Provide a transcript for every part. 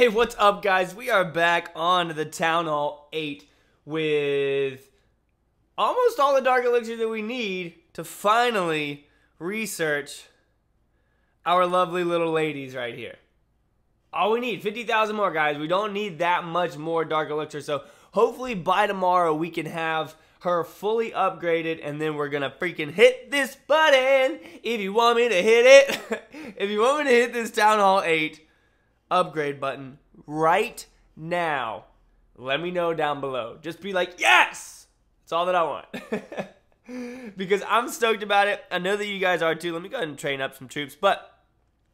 Hey, what's up, guys? We are back on the Town Hall 8 with almost all the Dark Elixir that we need to finally research our lovely little ladies right here. All we need, 50,000 more, guys. We don't need that much more Dark Elixir, so hopefully by tomorrow we can have her fully upgraded, and then we're gonna freaking hit this button if you want me to hit it. if you want me to hit this Town Hall 8 upgrade button right now. Let me know down below. Just be like, yes! That's all that I want. because I'm stoked about it. I know that you guys are too. Let me go ahead and train up some troops. But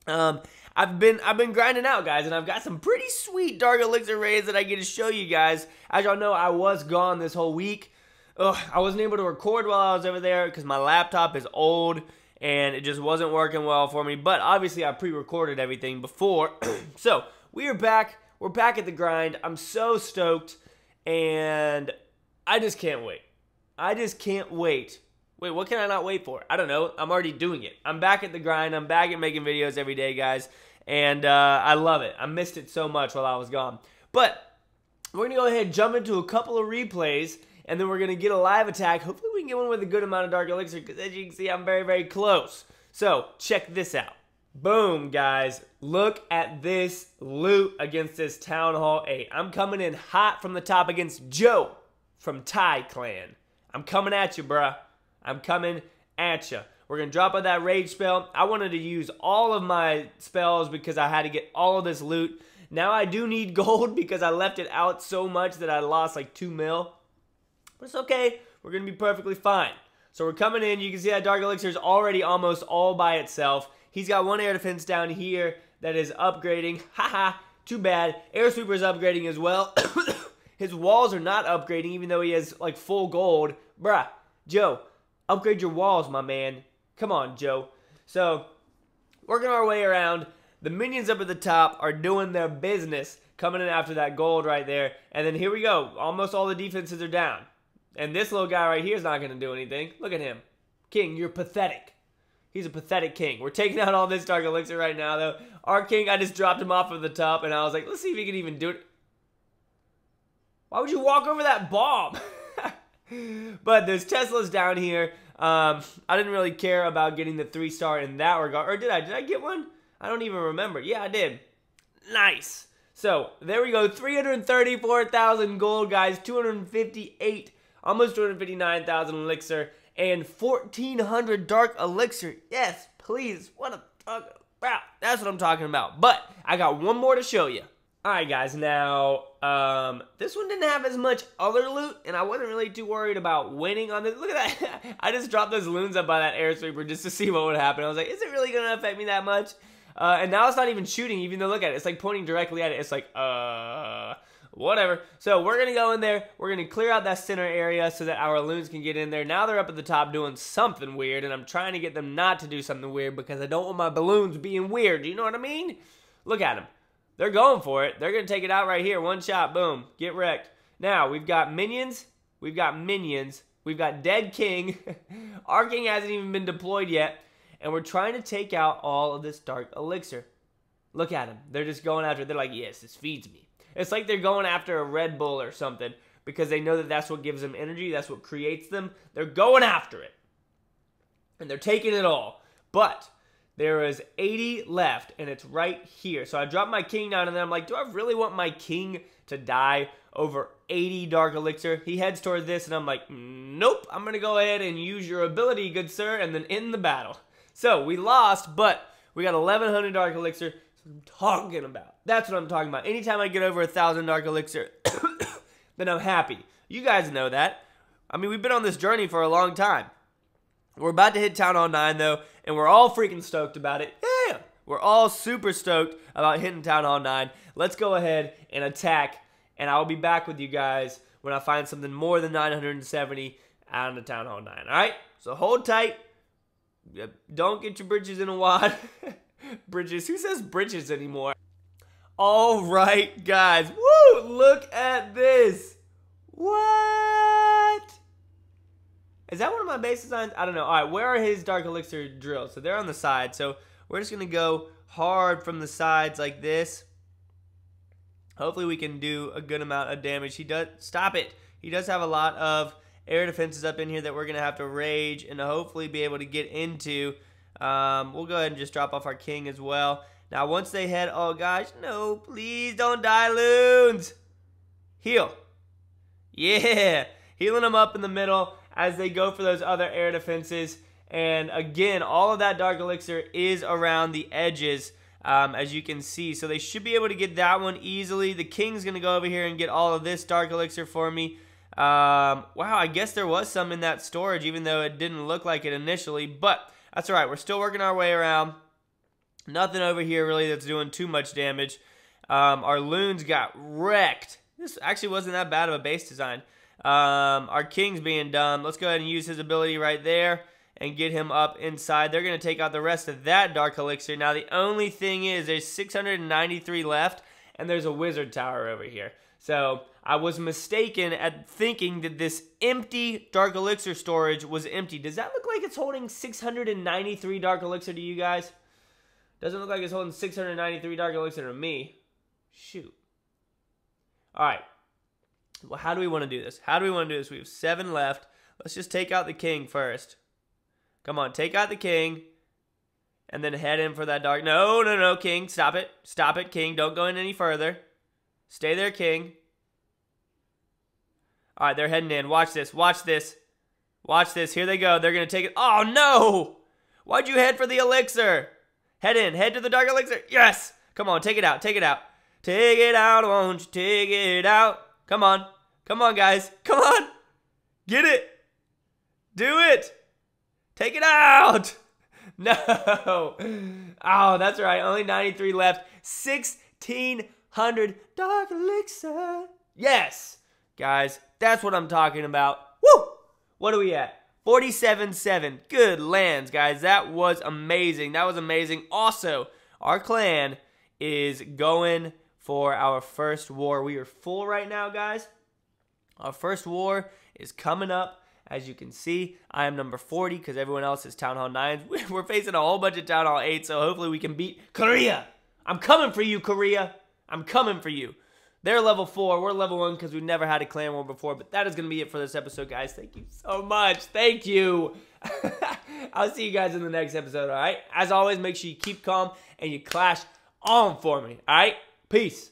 um, I've been I've been grinding out, guys, and I've got some pretty sweet Dark Elixir raids that I get to show you guys. As y'all know, I was gone this whole week. Ugh, I wasn't able to record while I was over there because my laptop is old and it just wasn't working well for me. But obviously, I pre-recorded everything before, so we are back. We're back at the grind. I'm so stoked, and I just can't wait. I just can't wait. Wait, what can I not wait for? I don't know. I'm already doing it. I'm back at the grind. I'm back at making videos every day, guys, and uh, I love it. I missed it so much while I was gone. But we're gonna go ahead and jump into a couple of replays and then we're going to get a live attack. Hopefully we can get one with a good amount of Dark Elixir, because as you can see, I'm very, very close. So, check this out. Boom, guys. Look at this loot against this Town Hall 8. I'm coming in hot from the top against Joe from Tai Clan. I'm coming at you, bruh. I'm coming at you. We're going to drop on that rage spell. I wanted to use all of my spells because I had to get all of this loot. Now I do need gold because I left it out so much that I lost like 2 mil. But it's okay. We're going to be perfectly fine. So we're coming in. You can see that Dark Elixir is already almost all by itself. He's got one air defense down here that is upgrading. Haha, too bad. Air Sweeper is upgrading as well. His walls are not upgrading even though he has like full gold. Bruh, Joe, upgrade your walls, my man. Come on, Joe. So, working our way around. The minions up at the top are doing their business, coming in after that gold right there. And then here we go. Almost all the defenses are down. And this little guy right here is not going to do anything. Look at him. King, you're pathetic. He's a pathetic king. We're taking out all this Dark Elixir right now, though. Our king, I just dropped him off of the top, and I was like, let's see if he can even do it. Why would you walk over that bomb? but there's Teslas down here. Um, I didn't really care about getting the three star in that regard. Or did I? Did I get one? I don't even remember. Yeah, I did. Nice. So, there we go. 334,000 gold, guys. 258 almost 259,000 elixir, and 1,400 dark elixir. Yes, please. What a talk about. That's what I'm talking about. But I got one more to show you. Alright guys, now, um, this one didn't have as much other loot, and I wasn't really too worried about winning on this. Look at that. I just dropped those loons up by that air sweeper just to see what would happen. I was like, is it really going to affect me that much? Uh, and now it's not even shooting, even though, look at it. It's like pointing directly at it. It's like, uh, whatever. So we're going to go in there. We're going to clear out that center area so that our loons can get in there. Now they're up at the top doing something weird, and I'm trying to get them not to do something weird because I don't want my balloons being weird. Do you know what I mean? Look at them. They're going for it. They're going to take it out right here. One shot. Boom. Get wrecked. Now, we've got minions. We've got minions. We've got Dead King. Our King hasn't even been deployed yet. And we're trying to take out all of this Dark Elixir. Look at them. They're just going after it. They're like, yes, this feeds me. It's like they're going after a Red Bull or something because they know that that's what gives them energy, that's what creates them. They're going after it. And they're taking it all. But there is 80 left, and it's right here. So I dropped my king down, and then I'm like, do I really want my king to die over 80 Dark Elixir? He heads toward this, and I'm like, nope, I'm going to go ahead and use your ability, good sir, and then end the battle. So we lost, but we got 1100 Dark Elixir. I'm talking about. That's what I'm talking about. Anytime I get over a thousand dark elixir, then I'm happy. You guys know that. I mean, we've been on this journey for a long time. We're about to hit Town Hall 9, though, and we're all freaking stoked about it. Yeah! We're all super stoked about hitting Town Hall 9. Let's go ahead and attack, and I'll be back with you guys when I find something more than 970 out of the Town Hall 9. All right? So hold tight. Don't get your britches in a wad. bridges. Who says bridges anymore? All right, guys. Woo! Look at this. What? Is that one of my base designs? I don't know. All right, where are his Dark Elixir drills? So they're on the side. So we're just going to go hard from the sides like this. Hopefully we can do a good amount of damage. He does stop it. He does have a lot of air defenses up in here that we're gonna have to rage and hopefully be able to get into. Um, we'll go ahead and just drop off our king as well. Now once they head, oh gosh, no, please don't die, loons. Heal. Yeah, healing them up in the middle as they go for those other air defenses. And again, all of that Dark Elixir is around the edges, um, as you can see. So they should be able to get that one easily. The King's going to go over here and get all of this Dark Elixir for me. Um, wow, I guess there was some in that storage, even though it didn't look like it initially. But that's all right. We're still working our way around. Nothing over here really that's doing too much damage. Um, our loons got wrecked. This actually wasn't that bad of a base design. Um, our king's being dumb. Let's go ahead and use his ability right there and get him up inside. They're going to take out the rest of that Dark Elixir. Now, the only thing is there's 693 left, and there's a Wizard Tower over here. So, I was mistaken at thinking that this empty Dark Elixir storage was empty. Does that look like it's holding 693 Dark Elixir to you guys? Doesn't look like it's holding 693 Dark Elixir to me. Shoot. All right. Well, how do we want to do this? How do we want to do this? We have seven left. Let's just take out the king first. Come on, take out the king. And then head in for that dark. No, no, no, king. Stop it. Stop it, king. Don't go in any further. Stay there, king. All right, they're heading in. Watch this. Watch this. Watch this. Here they go. They're going to take it. Oh, no. Why'd you head for the elixir? Head in. Head to the dark elixir. Yes. Come on, take it out. Take it out. Take it out, won't you? Take it out. Come on. Come on, guys. Come on. Get it. Do it. Take it out! No! Oh, that's right. Only 93 left. 1,600 Dark Elixir. Yes! Guys, that's what I'm talking about. Woo! What are we at? 47-7. Good lands, guys. That was amazing. That was amazing. Also, our clan is going for our first war. We are full right now, guys. Our first war is coming up. As you can see, I am number 40 because everyone else is Town Hall 9s. We're facing a whole bunch of Town Hall 8s, so hopefully we can beat Korea. I'm coming for you, Korea. I'm coming for you. They're level 4. We're level 1 because we've never had a clan war before. But that is going to be it for this episode, guys. Thank you so much. Thank you. I'll see you guys in the next episode, all right? As always, make sure you keep calm and you clash on for me, all right? Peace.